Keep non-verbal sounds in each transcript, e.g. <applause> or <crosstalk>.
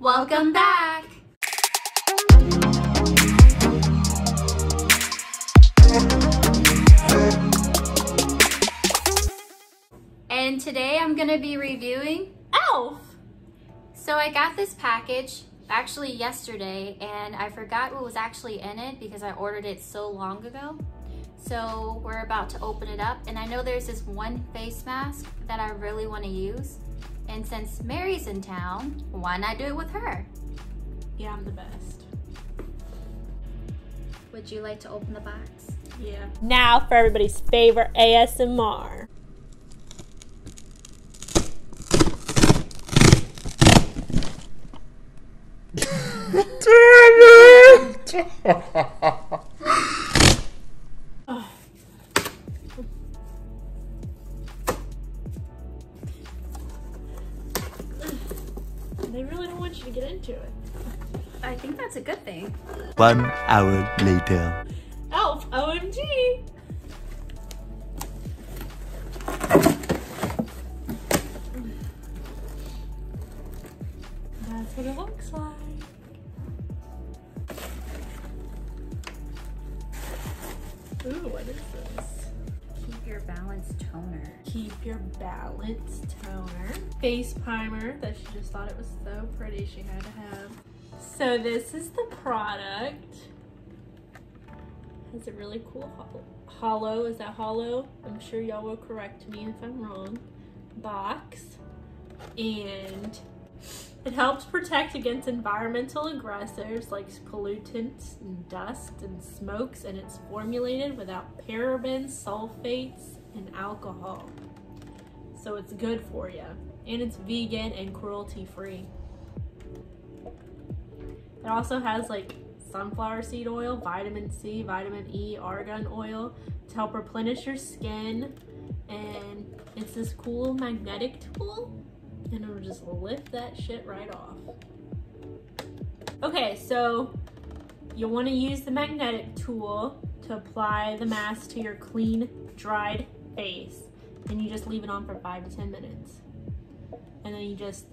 Welcome back! And today I'm gonna be reviewing Elf! So I got this package actually yesterday and I forgot what was actually in it because I ordered it so long ago. So we're about to open it up and I know there's this one face mask that I really want to use. And since Mary's in town, why not do it with her? Yeah, I'm the best. Would you like to open the box? Yeah. Now for everybody's favorite ASMR. Damn it! <laughs> They really don't want you to get into it. I think that's a good thing. One hour later. Elf, OMG! That's what it looks like. Ooh, what is this? Your balanced toner. Keep your balance toner. Face primer that she just thought it was so pretty she had to have. So this is the product. Has a really cool hollow. Is that hollow? I'm sure y'all will correct me if I'm wrong. Box. And it helps protect against environmental aggressors like pollutants and dust and smokes and it's formulated without parabens, sulfates, and alcohol. So it's good for you. And it's vegan and cruelty free. It also has like sunflower seed oil, vitamin C, vitamin E, argan oil to help replenish your skin. And it's this cool magnetic tool and it'll just lift that shit right off. Okay, so you'll want to use the magnetic tool to apply the mask to your clean, dried face. And you just leave it on for five to 10 minutes. And then you just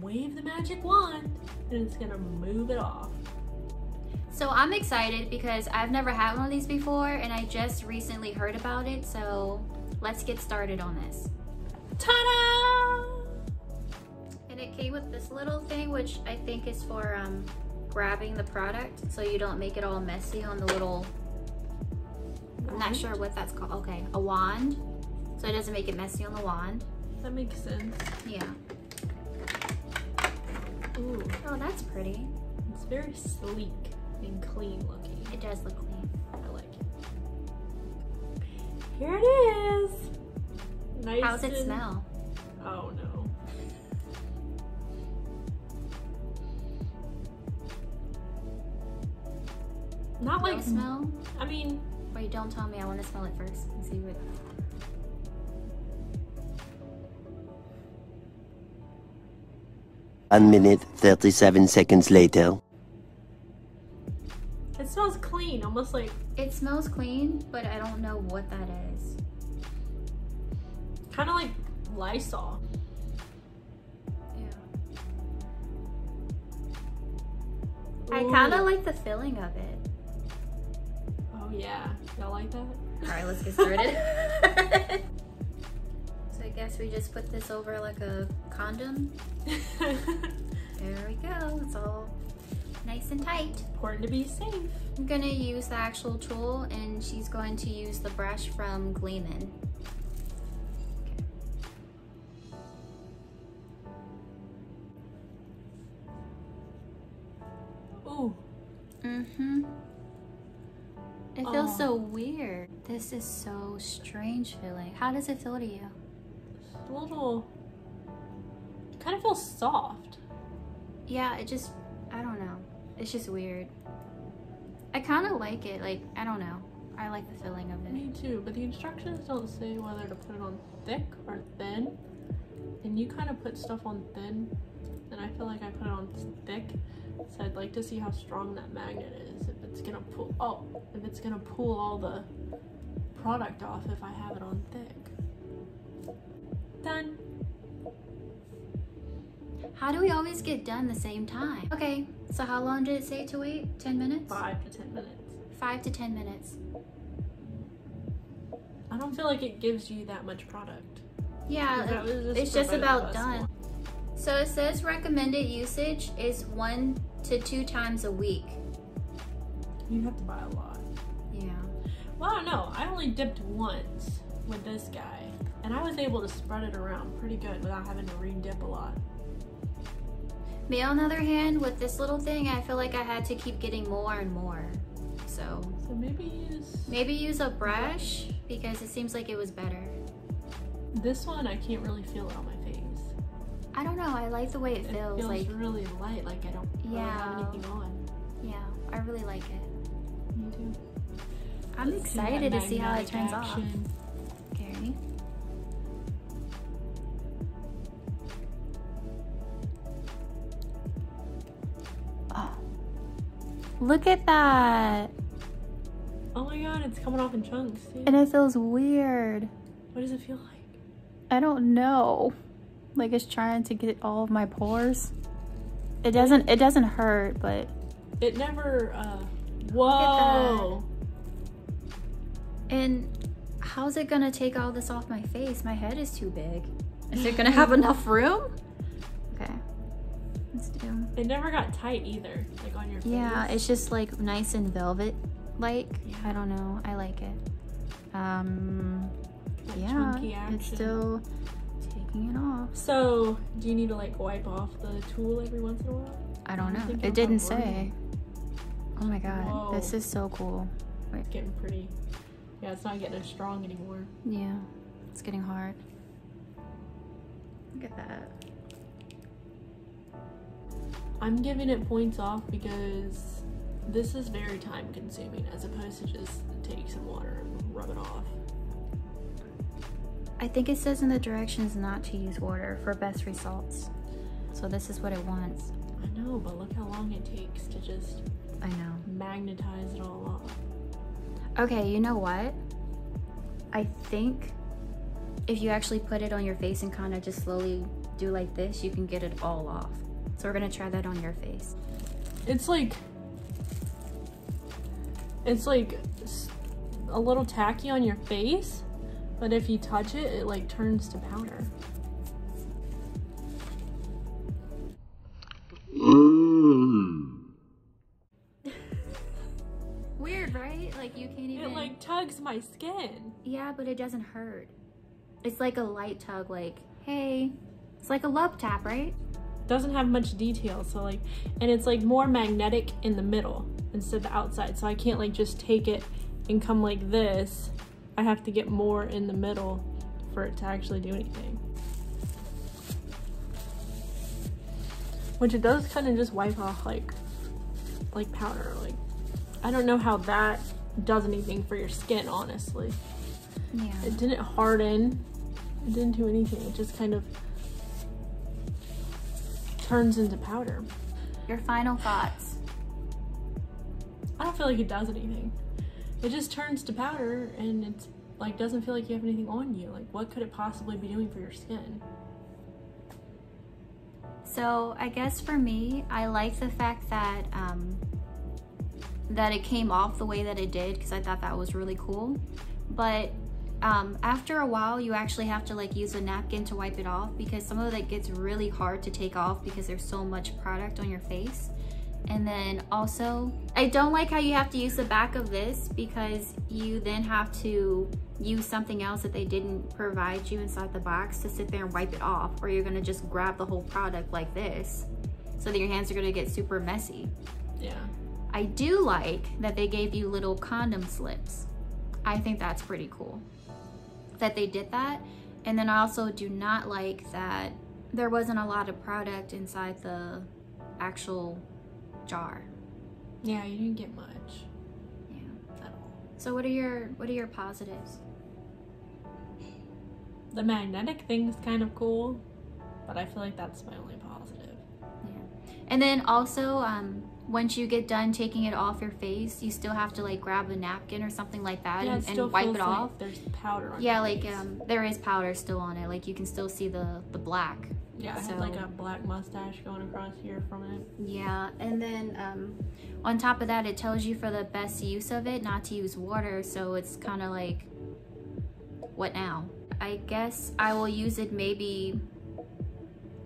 wave the magic wand and it's gonna move it off. So I'm excited because I've never had one of these before and I just recently heard about it. So let's get started on this. Ta-da! And it came with this little thing, which I think is for um, grabbing the product so you don't make it all messy on the little, I'm not sure what that's called. Okay, a wand. So it doesn't make it messy on the wand. That makes sense. Yeah. Ooh, Oh, that's pretty. it's very sleek and clean looking. It does look clean. I like it. Here it is. Nice. How's it smell? Oh Not No like smell? I mean, Wait, don't tell me. I want to smell it first and see what. One minute, 37 seconds later. it smells clean, almost like It smells clean, but I don't know what that is. kind of like Lysol. Yeah. I kind of like the feeling of it. Yeah, y'all like that? All right, let's get started. <laughs> <laughs> so I guess we just put this over like a condom. <laughs> There we go. It's all nice and tight. Important to be safe. I'm gonna use the actual tool and she's going to use the brush from Gleeman. Ooh, Mm-hmm. It feels Oh. so weird. This is so strange feeling. How does it feel to you? It's a little. Kind of feels soft. Yeah, it just, I don't know. It's just weird. I kind of like it. Like, I don't know. I like the feeling of it. Me too, but the instructions don't say whether to put it on thick or thin. And you kind of put stuff on thin, and I feel like I put it on thick. So I'd like to see how strong that magnet is. It's gonna pull, oh, if it's gonna pull all the product off if I have it on thick. Done. How do we always get done the same time? Okay, so how long did it say to wait? 10 minutes? Five to ten minutes. Five to 10 minutes. I don't feel like it gives you that much product. Yeah, just it's just about done. So it says recommended usage is one to two times a week. You have to buy a lot. Yeah. Well, I don't know. I only dipped once with this guy, and I was able to spread it around pretty good without having to re-dip a lot. Me on the other hand, with this little thing, I feel like I had to keep getting more and more. So So maybe use maybe use a brush because it seems like it was better. this one. I can't really feel it on my face. I don't know. I like the way it It feels. feels like really light, like I don't really have anything on. yeah, I really like it. Me too. I'm Let's excited to see how it turns action. off. Okay. Oh. Look at that. Oh my god, it's coming off in chunks. See? And it feels weird. What does it feel like? I don't know. Like it's trying to get all of my pores. It doesn't it doesn't hurt, but It never. uh Whoa! and how's it gonna take all this off my face? My head is too big. Is it gonna <laughs> have enough room? Okay. Let's do. It never got tight either, like on your face. Yeah, it's just like nice and velvet like. Yeah. I don't know. I like it. Um Like yeah, it's still taking it off. So, do you need to like wipe off the tool every once in a while? I don't I know. think It didn't say. Oh my god, Whoa. this is so cool. It's getting pretty. Yeah, it's not getting as strong anymore. Yeah, it's getting hard. Look at that. I'm giving it points off because this is very time consuming as opposed to just take some water and rub it off. I think it says in the directions not to use water for best results. So this is what it wants. I know, but look how long it takes to just I know. Magnetize it all off. Okay, you know what? I think if you actually put it on your face and kind of just slowly do like this, you can get it all off. So we're gonna try that on your face. It's like it's like a little tacky on your face, but if you touch it, it like turns to powder. My skin. Yeah, but it doesn't hurt. It's like a light tug, like, hey. It's like a love tap, right? Doesn't have much detail, so like, and it's like more magnetic in the middle instead of the outside. So I can't like just take it and come like this. I have to get more in the middle for it to actually do anything. Which it does kind of just wipe off like, like powder. Like, I don't know how that does anything for your skin, honestly. Yeah. It didn't harden. It didn't do anything. It just kind of turns into powder. Your final thoughts. I don't feel like it does anything. It just turns to powder and it's like doesn't feel like you have anything on you. Like what could it possibly be doing for your skin? So I guess for me, I like the fact that um, that it came off the way that it did because I thought that was really cool. But um, after a while, you actually have to like use a napkin to wipe it off because some of it gets really hard to take off because there's so much product on your face. And then also, I don't like how you have to use the back of this because you then have to use something else that they didn't provide you inside the box to sit there and wipe it off or you're gonna just grab the whole product like this so that your hands are gonna get super messy. Yeah. I do like that they gave you little condom slips. I think that's pretty cool that they did that. And then I also do not like that there wasn't a lot of product inside the actual jar. Yeah, you didn't get much Yeah. at all. So what are your what are your positives? The magnetic thing is kind of cool, but I feel like that's my only positive. Yeah. And then also um once you get done taking it off your face, you still have to like grab a napkin or something like that Yeah, and, and wipe it like off. There's powder on Yeah, like um, there is powder still on it. Like you can still see the the black. Yeah, I so- had like a black mustache going across here from it. Yeah, and then um, on top of that, it tells you for the best use of it not to use water. So it's kind of like, what now? I guess I will use it maybe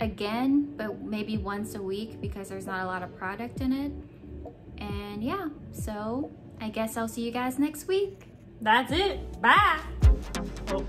again, but maybe once a week because there's not a lot of product in it. And yeah, so I guess I'll see you guys next week. That's it. Bye. Oh.